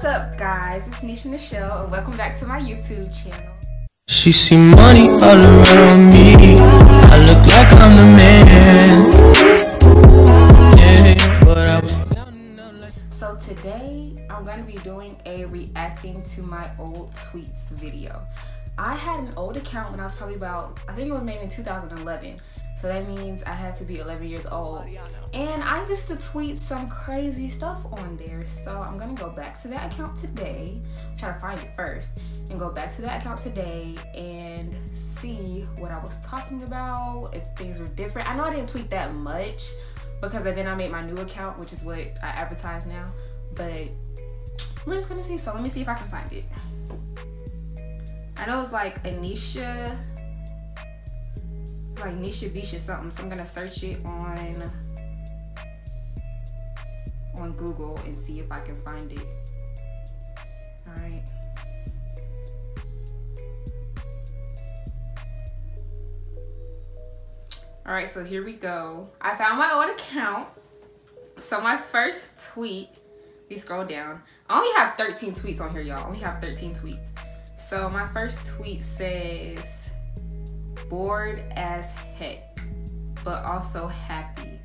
What's up, guys? It's Nesha Nichelle, and welcome back to my YouTube channel. She see money all around me. I look like I'm the man. Yeah, but I was counting up like. So today, I'm going to be doing a reacting to my old tweets video. I had an old account when I was probably about, I think it was made in 2011. So that means I had to be 11 years old. And I used to tweet some crazy stuff on there. So I'm gonna go back to that account today, try to find it first, and go back to that account today and see what I was talking about, if things were different. I know I didn't tweet that much because then I made my new account, which is what I advertise now. But we're just gonna see. So let me see if I can find it. I know it's like Anisha like Nisha Bisha something. So I'm gonna search it on on Google and see if I can find it. Alright. Alright, so here we go. I found my old account. So my first tweet, we scroll down. I only have 13 tweets on here, y'all. Only have 13 tweets. So my first tweet says bored as heck, but also happy.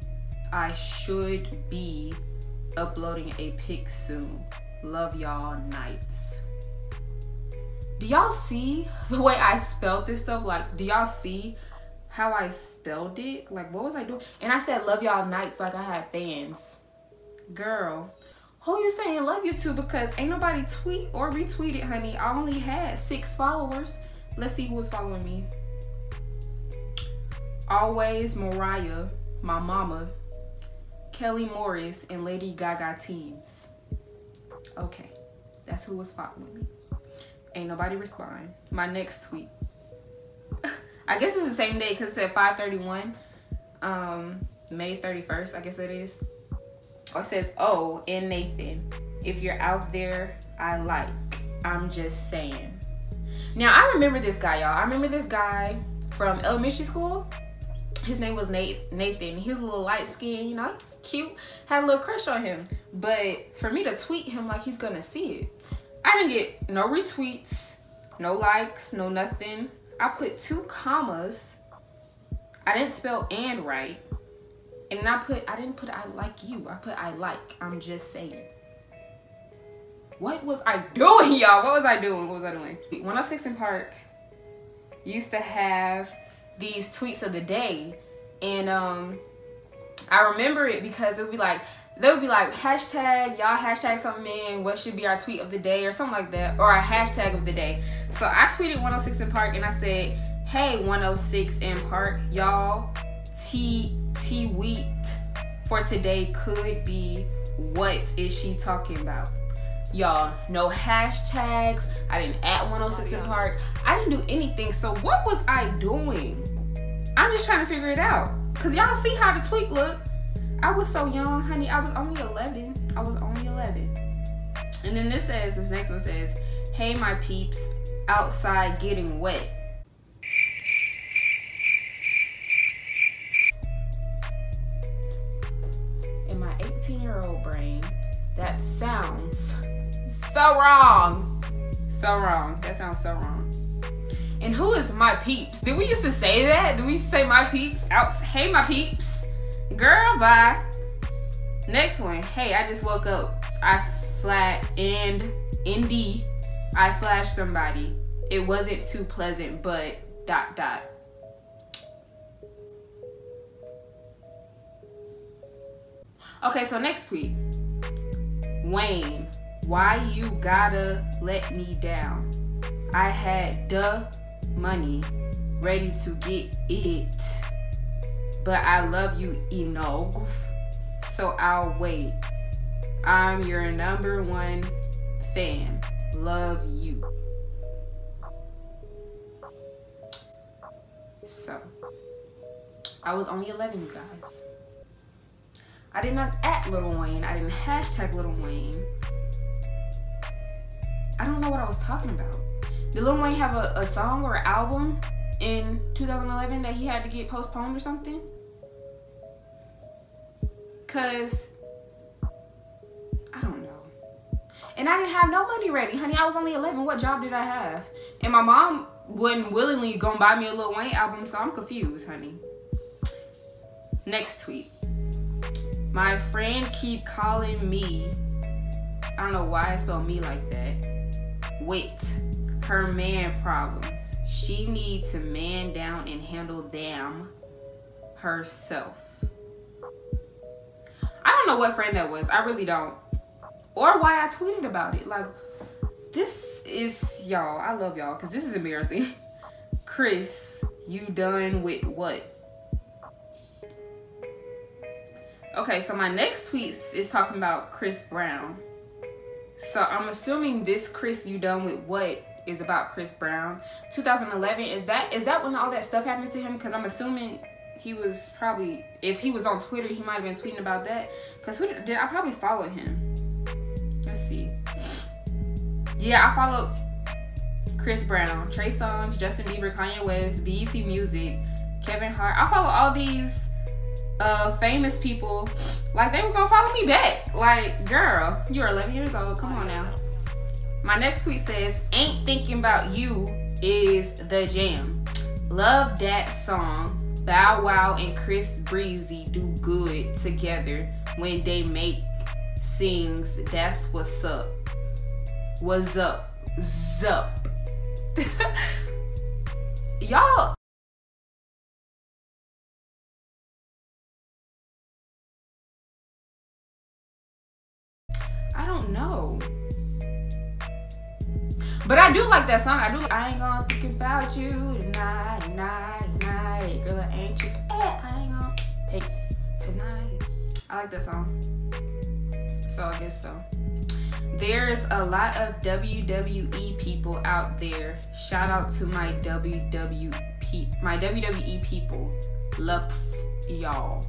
I should be uploading a pic soon. Love y'all nights. Do y'all see the way I spelled this stuff? Like, do y'all see how I spelled it? Like, what was I doing? And I said love y'all nights like I had fans. Girl, who you saying love you to? Because ain't nobody tweet or retweeted, honey. I only had six followers. Let's see who was following me. Always Mariah, my mama, Kelly Morris, and Lady Gaga teams. Okay, that's who was following me. Ain't nobody respond. My next tweet. I guess it's the same day because it said 531. Um, May 31st, I guess it is. It says, oh, and Nathan, if you're out there, I like. I'm just saying. Now, I remember this guy, y'all. I remember this guy from elementary school his name was Nate Nathan. He was a little light skinned, you know, he's cute. Had a little crush on him. But for me to tweet him like he's gonna see it, I didn't get no retweets, no likes, no nothing. I put two commas. I didn't spell and right. And I put I didn't put I like you. I put I like. I'm just saying. What was I doing, y'all? What was I doing? What was I doing? 106 & Park used to have these tweets of the day. And um I remember it because it would be like they would be like hashtag y'all hashtag something in what should be our tweet of the day or something like that or our hashtag of the day. So I tweeted 106 & Park and I said hey 106 & Park y'all T T wheat for today could be what is she talking about y'all no hashtags. I didn't add 106 & Park. I didn't do anything. So what was i doing? I'm just trying to figure it out. Because y'all see how the tweet looked i was so young honey. I was only 11 i was only 11 and then this says this next one says hey my peeps outside getting wet. In my 18 year old brain that sounds so wrong. So wrong. That sounds so wrong. And who is my peeps? Did we used to say that? Did we say my peeps? Out hey my peeps. Girl, bye. Next one. Hey, I just woke up. I flat and indy. I flashed somebody. It wasn't too pleasant, but dot dot. Okay, so next tweet. Wayne, why you gotta let me down? I had the money ready to get it, but I love you enough, so I'll wait. I'm your number one fan. Love you. So, I was only 11, you guys. I did not at Lil Wayne. I didn't hashtag Lil Wayne. I don't know what I was talking about. Did Lil Wayne have a, a song or an album in 2011 that he had to get postponed or something? Cause I don't know. And I didn't have no money ready, honey. I was only 11. What job did I have? And my mom wouldn't willingly go buy me a Lil Wayne album, so I'm confused, honey. Next tweet. My friend keep calling me. I don't know why I spell me like that. Wit. Her man problems. She need to man down and handle them herself. I don't know what friend that was. I really don't. Or why I tweeted about it. Like, this is y'all. I love y'all because this is embarrassing. Chris, you done with what? Okay, so my next tweet is talking about Chris Brown. So I'm assuming this Chris you done with what is about Chris Brown. 2011 is that is that when all that stuff happened to him? Because I'm assuming he was probably if he was on Twitter, he might have been tweeting about that. Cause who did, did I probably follow him? Let's see. Yeah, I followed Chris Brown, Trey Songz, Justin Bieber, Kanye West, BET Music, Kevin Hart. I follow all these uh famous people like they were gonna follow me back. Like, girl, you're 11 years old. Come on now. My next tweet says, "Ain't thinking about you is the jam. Love that song. Bow Wow and Chris Breezy do good together when they make sings. That's what's up. What's up? Zup. Y'all I don't know. But I do like that song. I do. I ain't gonna think about you tonight, night, night. Girl, I ain't you. I ain't gonna pick tonight. I like that song. So I guess so. There's a lot of WWE people out there. Shout out to my WWE, my WWE people. Love y'all.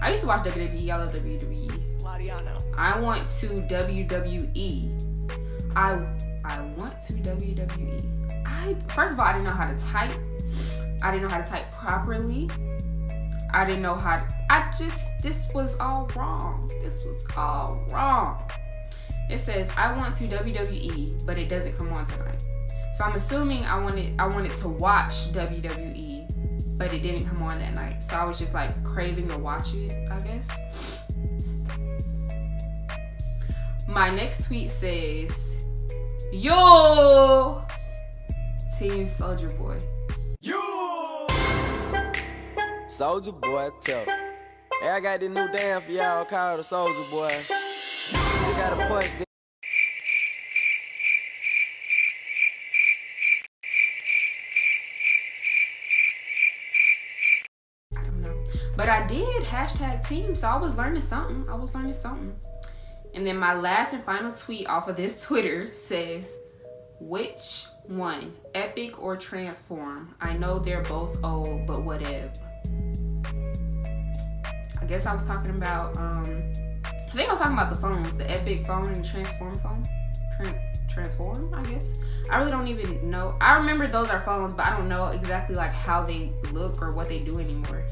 I used to watch WWE. I love WWE. I want to WWE. I I want to WWE. I first of all I didn't know how to type. I didn't know how to type properly. I didn't know how to, I just this was all wrong. This was all wrong. It says I want to WWE, but it doesn't come on tonight. So I'm assuming I wanted I wanted to watch WWE, but it didn't come on that night. So I was just like craving to watch it, I guess. My next tweet says, Yo, Team Soldier Boy. Yo, Soldier Boy, tough. Hey, I got this new dance for y'all called the Soldier Boy. You just gotta punch. I don't know. But I did hashtag team, so I was learning something. I was learning something. And then my last and final tweet off of this Twitter says, which one, Epic or Transform? I know they're both old, but whatever. I guess I was talking about, um, I think I was talking about the phones, the Epic phone and Transform phone. transform, I guess. I really don't even know. I remember those are phones, but I don't know exactly like how they look or what they do anymore.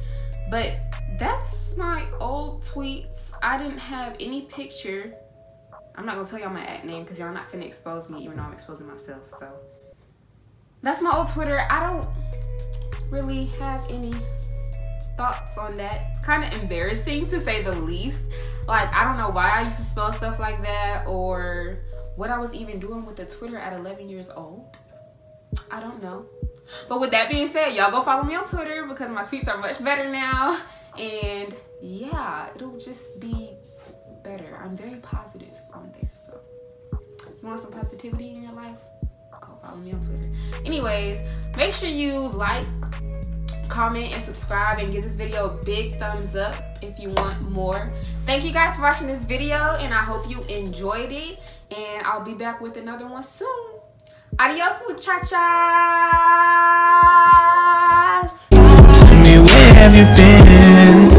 But that's my old tweets. I didn't have any picture. I'm not gonna tell y'all my at name because y'all not finna expose me even though I'm exposing myself. So that's my old Twitter. I don't really have any thoughts on that. It's kind of embarrassing to say the least. Like, I don't know why I used to spell stuff like that or what I was even doing with the Twitter at 11 years old. I don't know. But with that being said, y'all go follow me on Twitter because my tweets are much better now. And yeah, it'll just be better. I'm very positive on this So you want some positivity in your life? Go follow me on Twitter. Anyways, make sure you like, comment, and subscribe and give this video a big thumbs up if you want more. Thank you guys for watching this video and I hope you enjoyed it. And I'll be back with another one soon. Adios muchachas! Tell